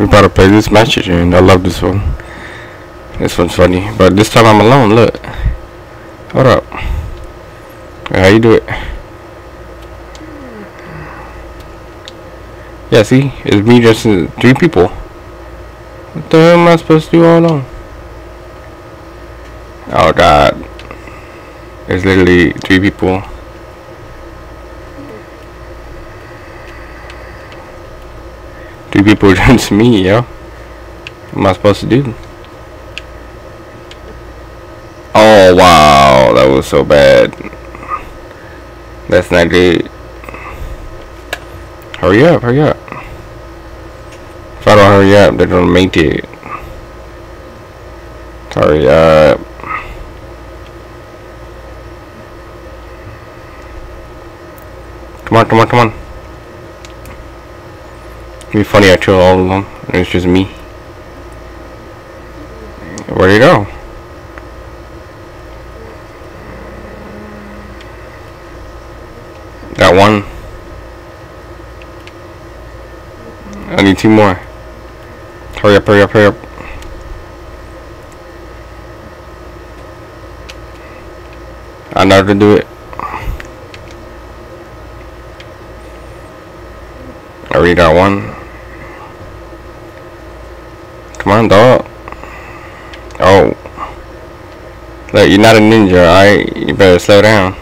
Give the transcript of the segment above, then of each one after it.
We about to play this match again. I love this one. This one's funny. But this time I'm alone, look. Hold up. How you do it? Yeah, see? It's me just three people. What the hell am I supposed to do all alone? Oh god. There's literally three people. Three people against me, yo. What am I supposed to do? Oh wow, that was so bad. That's not good. Hurry up, hurry up. If I don't hurry up, they're gonna make it. Hurry up. Come on, come on, come on. It'd be funny I kill all of them and it's just me. Where'd he go? Got one. I need two more. Hurry up, hurry up, hurry up. I know how to do it. I already got one. Come on, dog. Oh. Look, you're not a ninja, alright? You better slow down.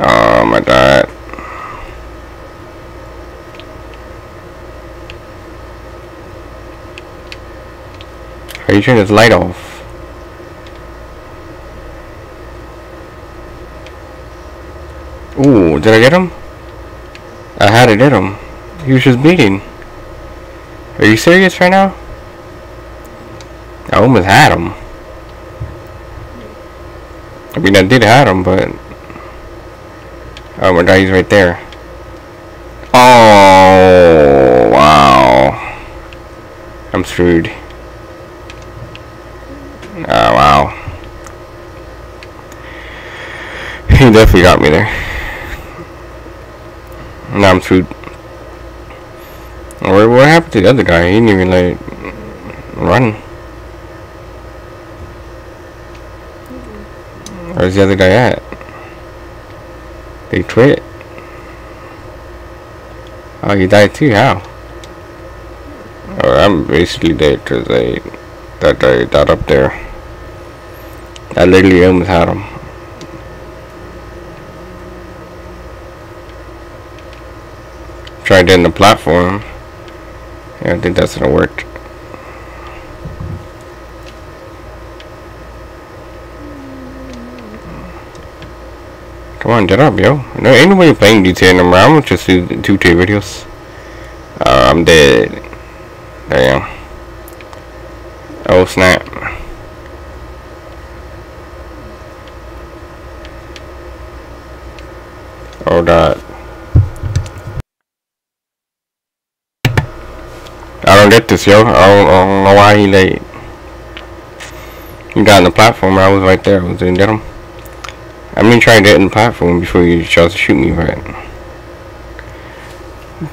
Oh my god. Are you turning this light off? Ooh, did I get him? I had to get him. He was just bleeding. Are you serious right now? I almost had him. I mean, I did have him, but... Oh my god, he's right there. Oh, wow. I'm screwed. Oh, wow. He definitely got me there. Now I'm screwed. What, what happened to the other guy? He didn't even like run. Where's the other guy at? They quit. Oh, you died too? How? Oh, I'm basically dead because I that guy got up there. I literally almost had him. Tried getting the platform. I think that's gonna work. Come on, get up, yo. No, ain't nobody playing GTA number. I'm gonna just do two T videos. Uh, I'm dead. Damn. Oh snap. Oh god. Get this, yo. I don't, I don't know why he late. He got on the platform. I was right there. I was gonna get him. I mean, try to get in the platform before you tries to shoot me, right?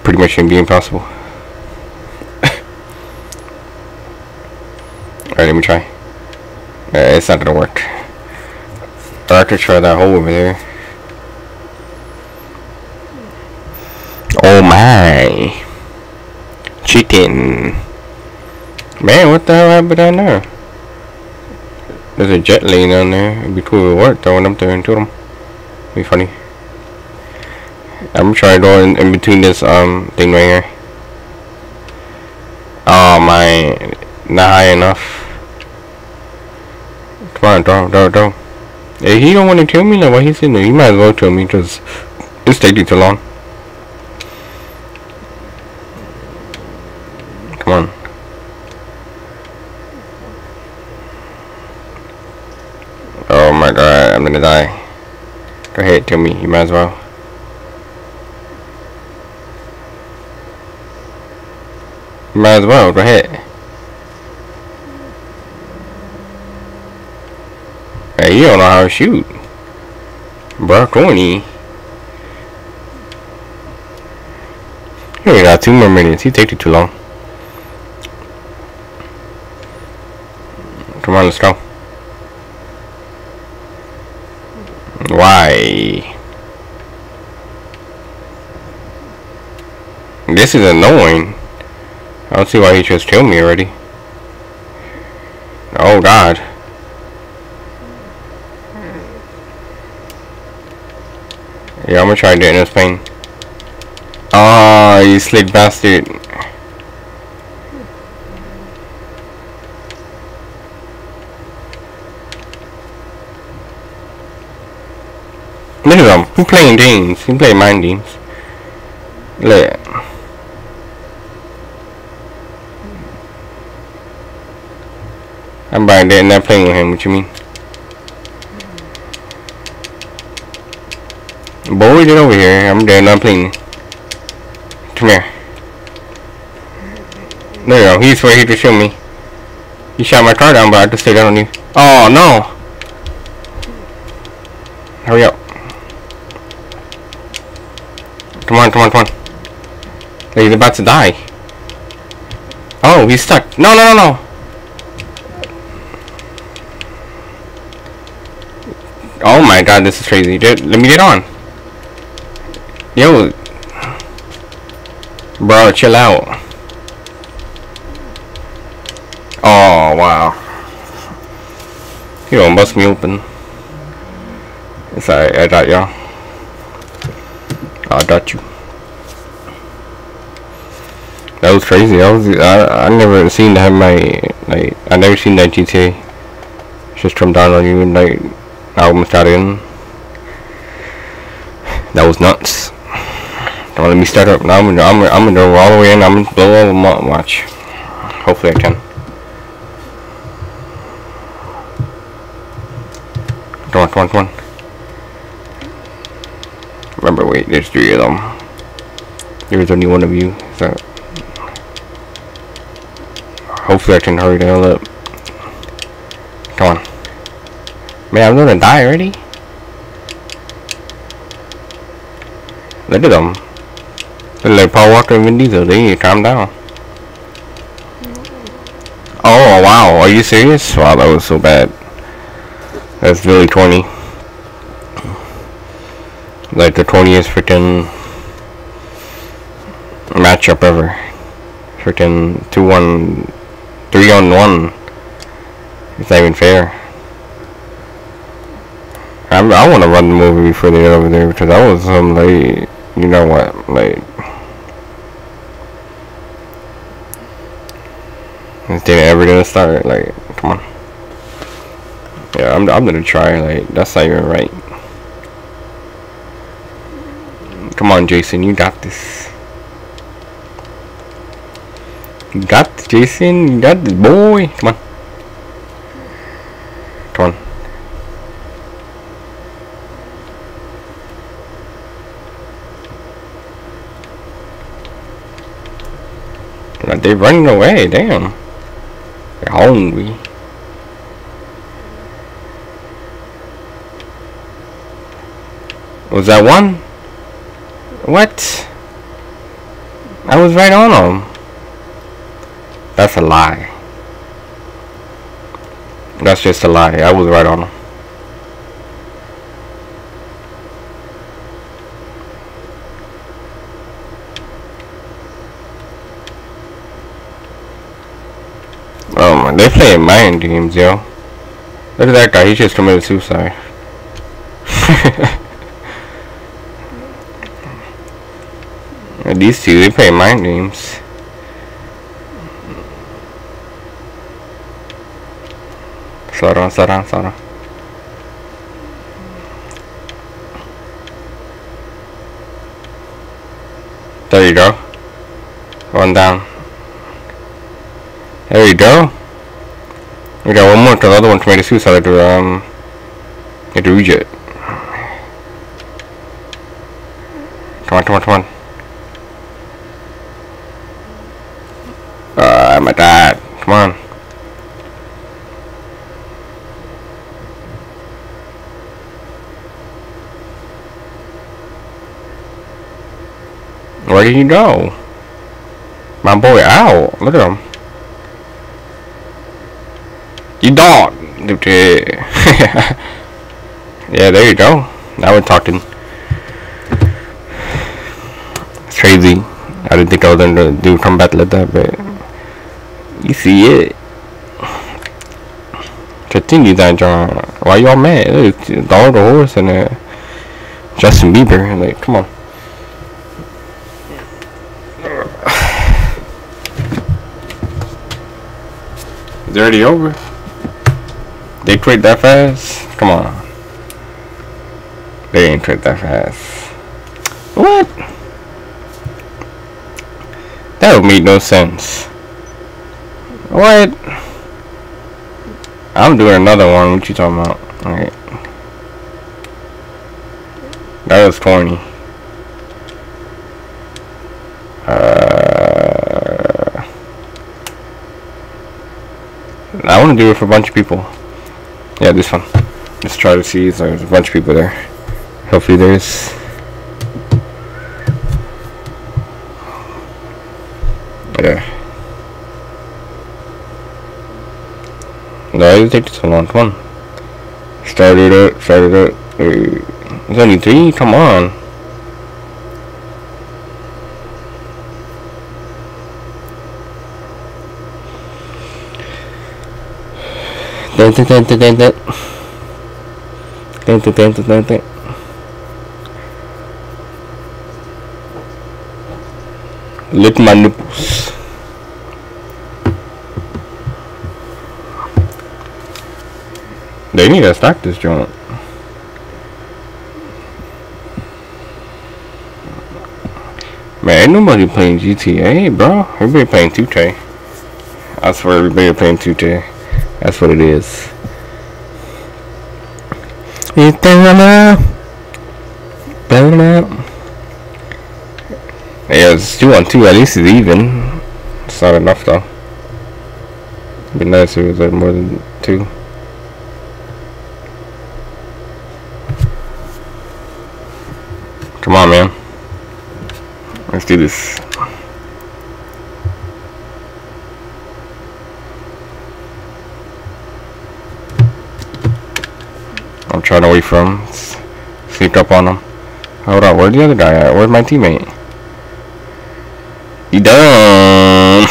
pretty much gonna be impossible. Alright, let me try. Uh, it's not gonna work. Or I could try that hole over there. Oh my. Chicken. Man, what the hell happened down there? There's a jet lane down there. It'd be cool if it worked. I up there and killed him. Be funny. I'm trying to go in, in between this um thing right here. Oh my, not high enough. Come on, throw, throw, throw. Hey, he don't want to kill me, like why he's in there? He might as well kill me because it's taking too long. Come on. Oh my god, I'm gonna die. Go ahead, kill me. You might as well. You might as well. Go ahead. Hey, you don't know how to shoot. Bruh, corny. We got two more minutes. He take it too long. Come on, let's go. Why? This is annoying. I don't see why he just killed me already. Oh god. Yeah, I'm gonna try in this pain. Oh, you slick bastard. Look at him. He playing games. He playing mind games. Look. I'm buying that not playing with him. What you mean? Boy, get over here. I'm dead not playing. Come here. There you go. He's right here to shoot me. He shot my car down, but I just stay down on you. Oh, no. Hurry up. Come on, come on, come on. He's about to die. Oh, he's stuck. No, no, no, no. Oh my god, this is crazy. Dude, let me get on. Yo. Bro, chill out. Oh, wow. You don't bust me open. It's alright, I got y'all. I got you. That was crazy. I was I I never seen that my like I never seen that GTA just come down on you and like I almost got in. That was nuts. Don't let me start up. Now I'm gonna I'm, I'm gonna go all the way in. I'm gonna blow all them up. Watch. Hopefully I can. Come on, come on, come on. Remember, wait, there's three of them. There's only one of you, so... Hopefully I can hurry the hell up. Come on. Man, I'm gonna die already? Look at them. They're like Paul Walker and Vin Diesel. They need to calm down. Oh, wow. Are you serious? Wow, that was so bad. That's really corny. Like the corniest freaking matchup ever. Freaking 2-1, 3 on 1. It's not even fair. I'm, I want to run the movie before they get over there because that was some like, you know what, like. This didn't ever gonna start. Like, come on. Yeah, I'm, I'm gonna try. Like, that's not even right. Come on, Jason, you got this. You got this, Jason. You got this, boy. Come on. Come on. They're running away, damn. They're hungry. Was that one? What? I was right on them. That's a lie. That's just a lie. I was right on them. Oh man, they playing mind games, yo. Look at that guy, he just committed suicide. These two, they play mind games. Slow down, slow down, slow down. There you go. One down. There you go. We got one more because the other one committed suicide to um to reject. Come on, come on, come on. Uh, my dad. Come on. Where did you go? My boy out. Look at him. You dog. yeah, there you go. Now we're talking. It's crazy. I didn't think I was gonna do combat like that, but you see it. Continue that, John. Why y'all mad? Look, Dog the horse and uh, Justin Bieber. Like, come on. Already over. They quit that fast? Come on. They ain't quit that fast. What? That would make no sense. What? I'm doing another one. What you talking about? Alright. That was corny. Uh, I want to do it for a bunch of people. Yeah, this one. Let's try to see if there's a bunch of people there. Hopefully there's... Yeah. No, it takes so long. Come on. Start it up. Start it. There's only three? Come on. Lick my nipples. They need to stack this joint. Man, ain't nobody playing GTA, bro. Everybody playing 2K. I swear everybody playing 2K. That's what it is. Yeah, it's two on two. At least it's even. It's not enough though. It'd be nice if it was like more than two. Come on, man. Let's do this. Wait for him. Sneak up on him. Hold on, where's the other guy at? Where's my teammate? He done.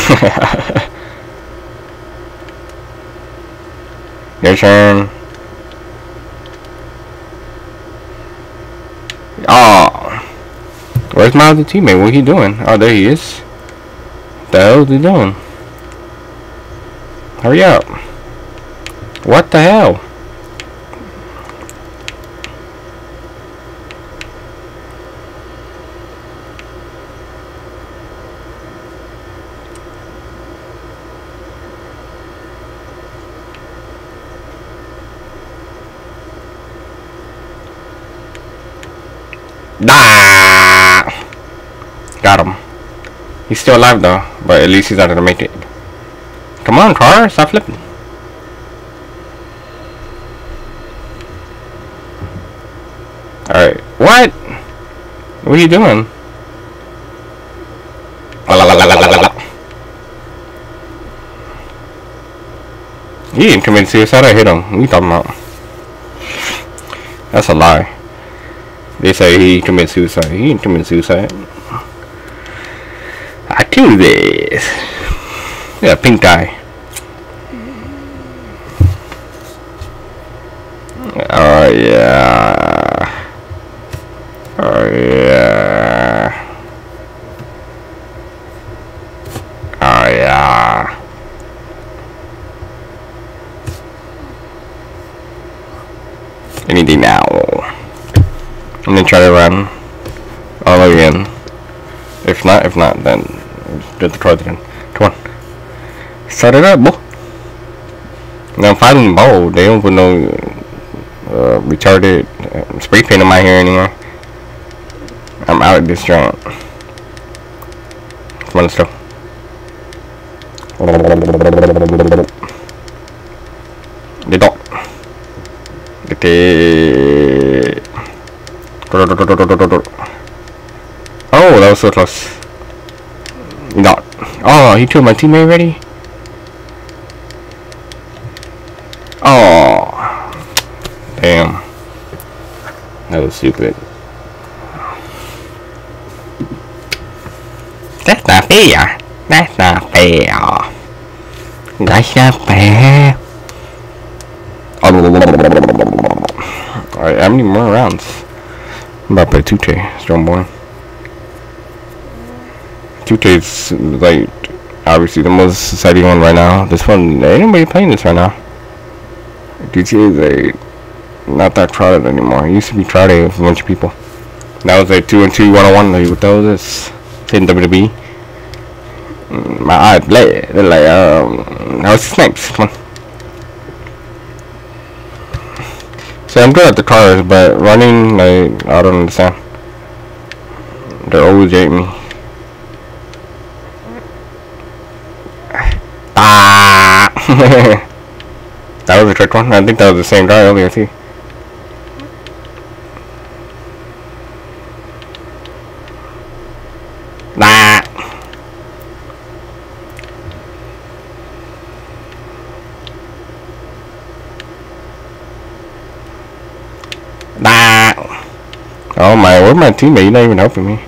Your turn. Oh. Where's my other teammate? What he doing? Oh, there he is. What the hell is he doing? Hurry up. What the hell? Nah. Got him. He's still alive though, but at least he's not gonna make it. Come on, car, stop flipping. Alright. What? What are you doing? He didn't commit suicide, I hit him. What are you talking about? That's a lie. They say he committed suicide. He didn't commit suicide. This. Yeah, pink guy. Oh yeah. Oh yeah. Oh yeah. Anything now. I'm gonna try to run all again. If not, if not, then get the cards again. Come on. Start it up, boy. Now I'm fighting. They don't put no uh, retarded uh, spray paint in my hair anymore. I'm out of this joint. Come on, let's go. Don't. Okay. Oh, that was so close. Not. Oh, he killed my teammate already? Oh. Damn. That was stupid. That's not fair. That's not fair. That's not fair. Alright, how many more rounds? I'm about to play 2K, Strongborn. 2K is like obviously the most exciting one right now. This one, anybody playing this right now. GTA is a not that crowded anymore. It used to be crowded with a bunch of people. Now it's like 2 and 2 101. Like, what the this? Hitting WWE. Mm, My eyes bled. They're like, um, it's snipes. Come on. I'm good at the cars, but running, like, I don't understand. They're always getting me. Ah! that was a trick one. I think that was the same guy earlier too. Nah. Nah. Oh my, where's my teammate? You're not even helping me.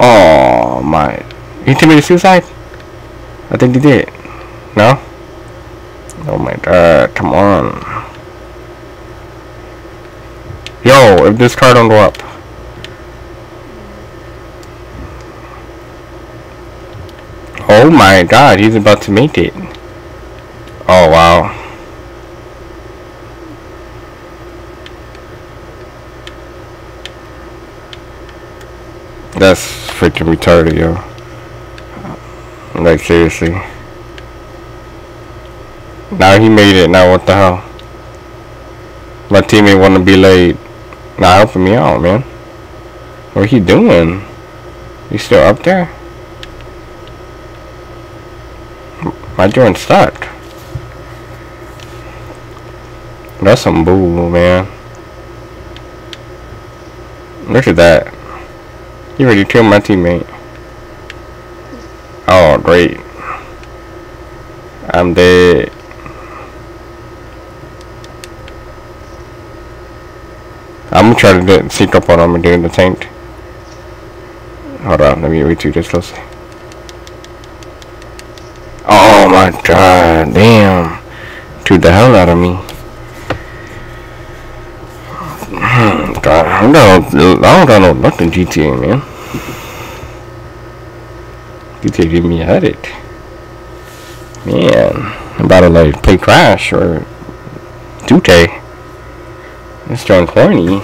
Oh my. He committed suicide? I think he did. No? Oh my god, come on. Yo, if this car don't go up. Oh my god, he's about to make it. Oh wow. That's freaking retarded, yo. Like, seriously. Now he made it, now what the hell? My teammate wanna be late. Not helping me out, man. What he doing? He still up there? My joint stuck. That's some bull, man. Look at that. You already killed my teammate. Great. I'm dead. I'm gonna try to get, sneak up on him and get in the tank. Hold on, let me you this closely. Oh my god, damn. Took the hell out of me. Hmm, god, I don't, I don't got no luck in GTA, man. GTA give me a headache. Man, I'm about to like play Crash or 2K. It's John corny.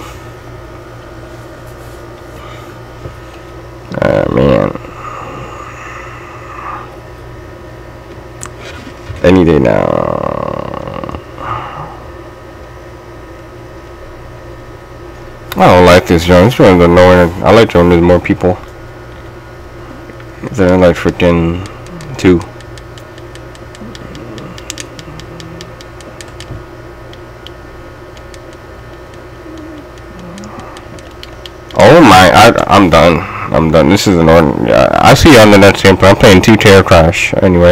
Ah, man. Any day now. I don't like this joint. This joint's annoying. I like joint there's more people. They're like freaking two. Oh my, I, I'm done. I'm done. This is an ordinary. I see you on the next game, but I'm playing two chair crash anyway.